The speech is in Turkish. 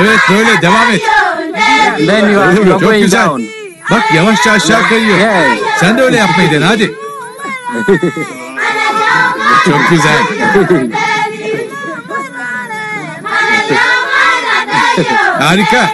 Evet böyle devam et. Then you are Çok going güzel. down. Bak yavaşça aşağı kayıyor. Yes. Sen de öyle yapmayı dene hadi. Çok güzel. Harika.